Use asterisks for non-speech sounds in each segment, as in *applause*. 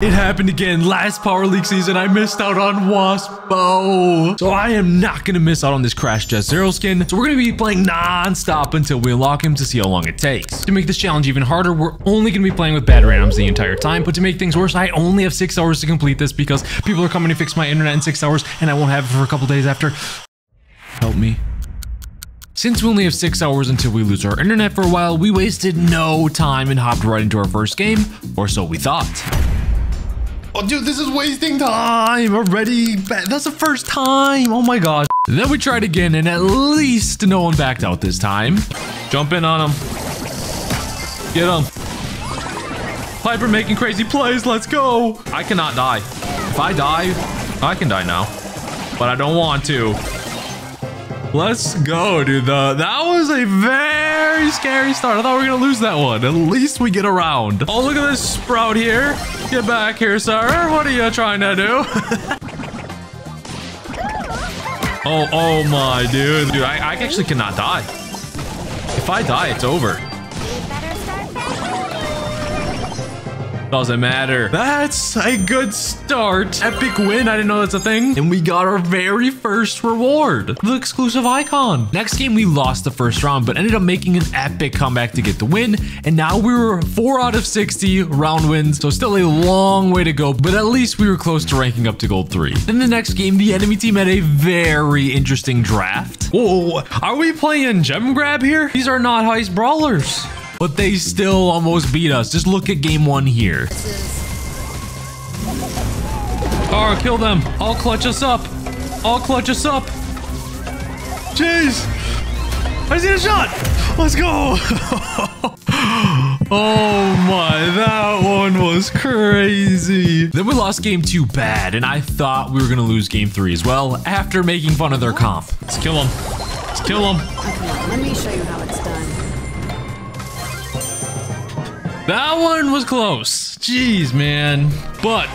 It happened again. Last Power League season, I missed out on Wasp Bow. So I am not going to miss out on this Crash Test Darryl skin. So we're going to be playing non-stop until we unlock him to see how long it takes. To make this challenge even harder, we're only going to be playing with bad randoms the entire time. But to make things worse, I only have six hours to complete this because people are coming to fix my internet in six hours and I won't have it for a couple days after. Help me. Since we only have 6 hours until we lose our internet for a while, we wasted no time and hopped right into our first game, or so we thought. Oh, dude, this is wasting time already. That's the first time. Oh my gosh. Then we tried again, and at least no one backed out this time. Jump in on him. Get him. Piper making crazy plays. Let's go. I cannot die. If I die, I can die now. But I don't want to. Let's go, dude. The, that was a very scary start. I thought we were going to lose that one. At least we get around. Oh, look at this sprout here. Get back here, sir. What are you trying to do? *laughs* oh, oh my, dude. Dude, I, I actually cannot die. If I die, it's over. Doesn't matter. That's a good start. Epic win. I didn't know that's a thing. And we got our very first reward. The exclusive icon. Next game, we lost the first round, but ended up making an epic comeback to get the win. And now we were 4 out of 60 round wins. So still a long way to go, but at least we were close to ranking up to gold 3. Then the next game, the enemy team had a very interesting draft. Whoa, are we playing gem grab here? These are not heist brawlers but they still almost beat us. Just look at game one here. Oh, kill them. I'll clutch us up. I'll clutch us up. Jeez. I see a shot. Let's go. *laughs* oh my, that one was crazy. Then we lost game two bad, and I thought we were going to lose game three as well after making fun of their comp. Let's kill them. Let's kill them. Okay, let me show you how it's done. That one was close. Jeez, man. But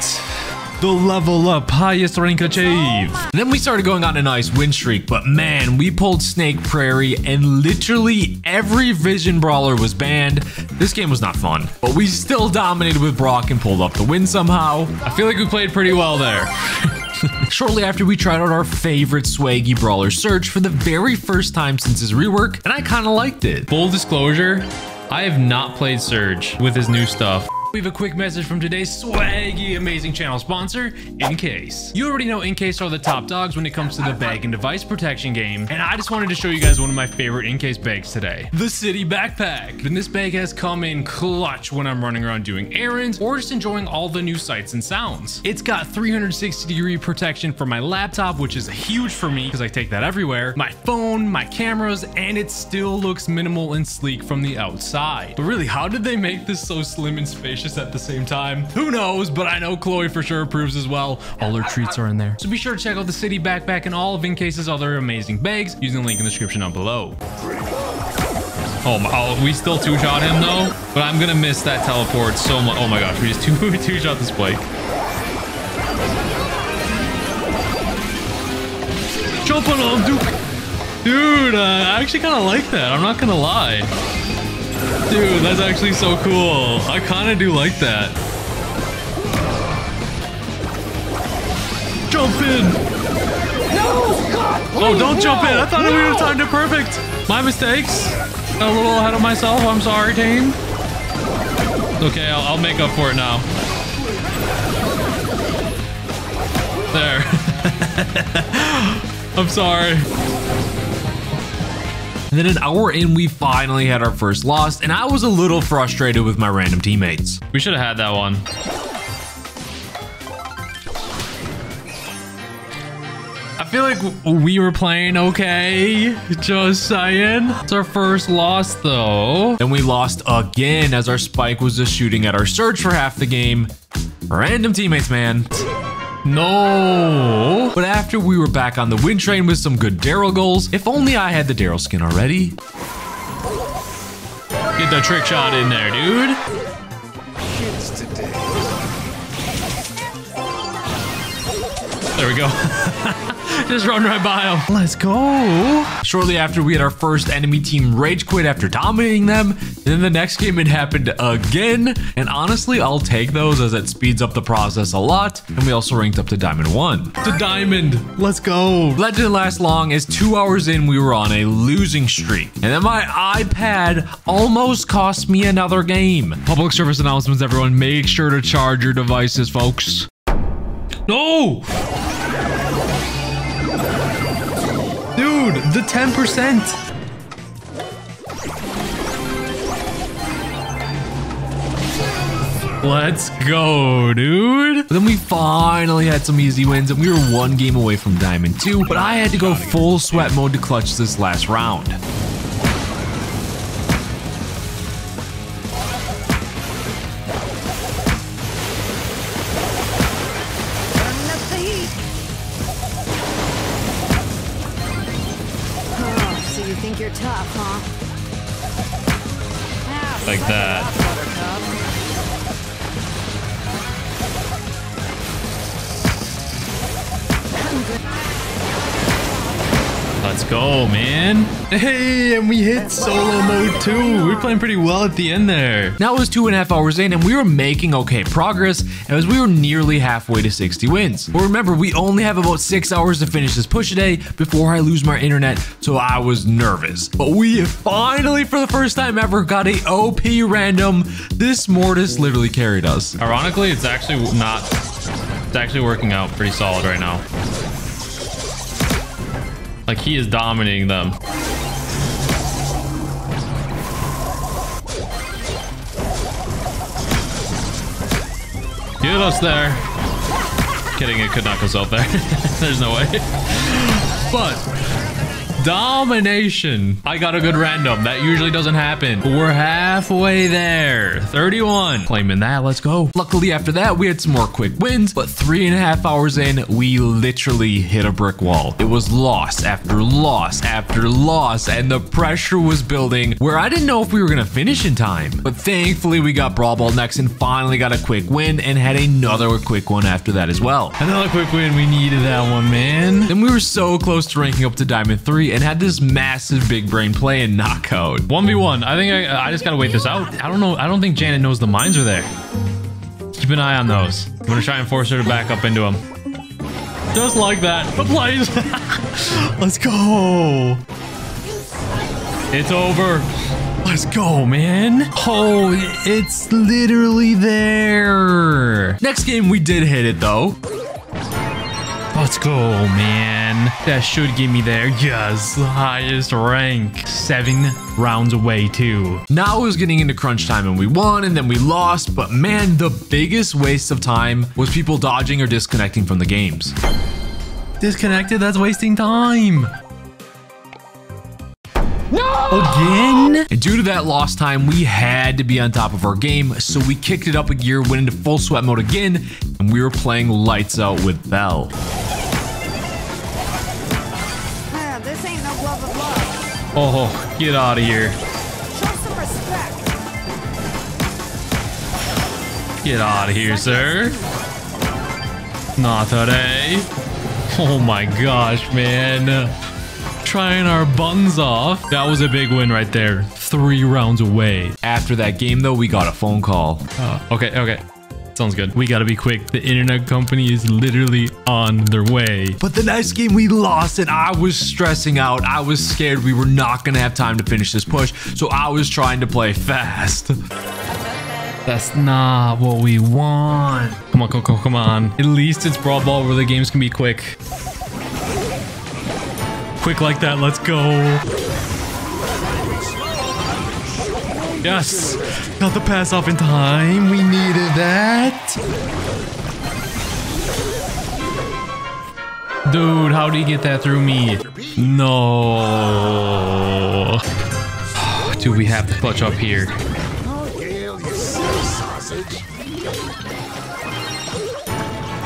the level up highest rank achieved. Then we started going on a nice win streak, but man, we pulled Snake Prairie and literally every Vision Brawler was banned. This game was not fun, but we still dominated with Brock and pulled up the win somehow. I feel like we played pretty well there. *laughs* Shortly after, we tried out our favorite swaggy brawler, Surge, for the very first time since his rework, and I kind of liked it. Full disclosure, I have not played Surge with his new stuff. We have a quick message from today's swaggy, amazing channel sponsor, Incase. You already know Incase are the top dogs when it comes to the bag and device protection game, and I just wanted to show you guys one of my favorite Incase bags today, the City Backpack. And this bag has come in clutch when I'm running around doing errands or just enjoying all the new sights and sounds. It's got 360 degree protection for my laptop, which is huge for me because I take that everywhere, my phone, my cameras, and it still looks minimal and sleek from the outside. But really, how did they make this so slim and spacious at the same time. Who knows, but I know Chloe for sure approves as well. All her treats are in there. So be sure to check out the City Backpack and all of Incase's other amazing bags using the link in the description down below. Oh, my, oh, we still two-shot him though, but I'm gonna miss that teleport so much. Oh my gosh, we just *laughs* two, two-shot this Blake. Jump on him, dude. Dude, uh, I actually kind of like that. I'm not gonna lie. Dude, that's actually so cool. I kind of do like that. Jump in! No! Oh, don't jump in. I thought we were timed it perfect. My mistakes. a little ahead of myself. I'm sorry, team. Okay, I'll, I'll make up for it now. There. *laughs* I'm sorry. And then an hour in, we finally had our first loss, and I was a little frustrated with my random teammates. We should have had that one. I feel like we were playing okay. Just saying. It's our first loss, though. Then we lost again as our Spike was just shooting at our Surge for half the game. Random teammates, man. No. But after we were back on the win train with some good Darryl goals, if only I had the Darryl skin already. Get the trick shot in there, dude. There we go. *laughs* Just run right by him. Let's go. Shortly after, we had our first enemy team rage quit after dominating them. And then the next game, it happened again. And honestly, I'll take those as it speeds up the process a lot. And we also ranked up to Diamond 1. To Diamond. Let's go. That didn't last long as two hours in, we were on a losing streak. And then my iPad almost cost me another game. Public service announcements, everyone. Make sure to charge your devices, folks. No! Dude, the 10%. Let's go, dude. Then we finally had some easy wins and we were one game away from Diamond 2, but I had to go full sweat mode to clutch this last round. You think you're tough, huh? Like that. Let's go, man. Hey, and we hit solo mode too. We are playing pretty well at the end there. Now it was two and a half hours in, and we were making okay progress as we were nearly halfway to 60 wins. But remember, we only have about six hours to finish this push today before I lose my internet, so I was nervous. But we finally, for the first time ever, got a OP random. This Mortis literally carried us. Ironically, it's actually not. It's actually working out pretty solid right now. Like he is dominating them. Us there. Kidding, it could knock us out there. *laughs* There's no way. But domination. I got a good random. That usually doesn't happen. We're halfway there. 31. Claiming that. Let's go. Luckily, after that, we had some more quick wins. But three and a half hours in, we literally hit a brick wall. It was loss after loss after loss. And the pressure was building where I didn't know if we were going to finish in time. But thankfully, we got Brawl Ball next and finally got a quick win and had another quick one after that as well. Another quick win. We needed that one, man. And we were so close to ranking up to Diamond 3 and had this massive big brain play and knockout. 1v1. I think I, I just gotta wait this out. I don't know. I don't think Janet knows the mines are there. Keep an eye on those. I'm gonna try and force her to back up into them. Just like that. But *laughs* please. *laughs* Let's go. it's over. Let's go, man. Oh, it's literally there. Next game, we did hit it, though. Let's go, man. That should get me there. Yes, highest rank. Seven rounds away, too. Now it was getting into crunch time, and we won, and then we lost. But man, the biggest waste of time was people dodging or disconnecting from the games. Disconnected? That's wasting time. No! Again? And due to that lost time, we had to be on top of our game, so we kicked it up a gear, went into full sweat mode again, and we were playing lights out with Belle. Oh, get out of here. Show some respect. Get out of here, sir. Not today. Oh my gosh, man. Trying our buns off. That was a big win right there. Three rounds away. After that game, though, we got a phone call. Uh, okay, okay. Sounds good. We gotta be quick. The internet company is literally on their way. But the next game we lost and I was stressing out. I was scared we were not gonna have time to finish this push. So I was trying to play fast. That's not what we want. Come on, come on, come on. At least it's Brawl Ball where the games can be quick. Quick like that, let's go. Yes, got the pass off in time. We needed that. Dude, how did he get that through me? No. *sighs* Dude, we have to clutch up here.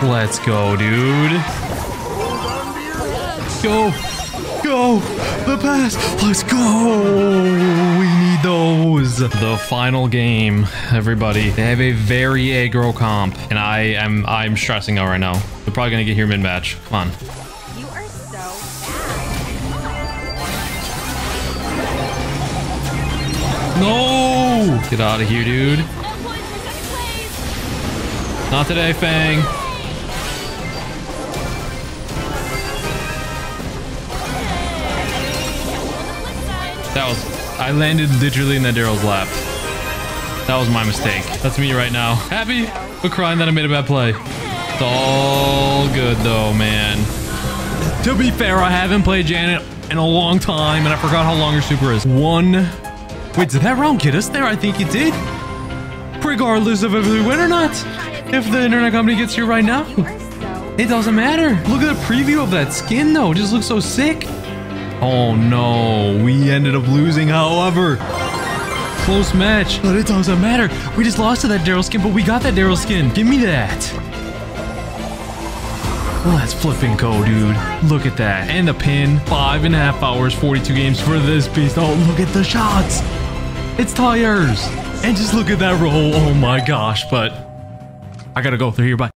Let's go, dude. Go. Go. The pass. Let's go those. The final game, everybody. They have a very aggro comp, and I am I'm stressing out right now. They're probably gonna get here mid match. Come on. You are so bad. No! Get out of here, dude. Not today, Fang. I landed literally in that Darryl's lap. That was my mistake. That's me right now. Happy, but crying that I made a bad play. It's all good though, man. To be fair, I haven't played Janet in a long time, and I forgot how long her super is. One... Wait, did that round get us there? I think it did. Regardless of if we win or not. If the internet company gets here right now. It doesn't matter. Look at the preview of that skin, though. It just looks so sick. Oh, no. We ended up losing, however. Close match. But it doesn't matter. We just lost to that Darryl skin, but we got that Darryl skin. Give me that. Let's flipping go, dude. Look at that. And the pin. Five and a half hours, 42 games for this beast. Oh, look at the shots. It's tires. And just look at that roll. Oh my gosh. But I gotta go through here. Bye.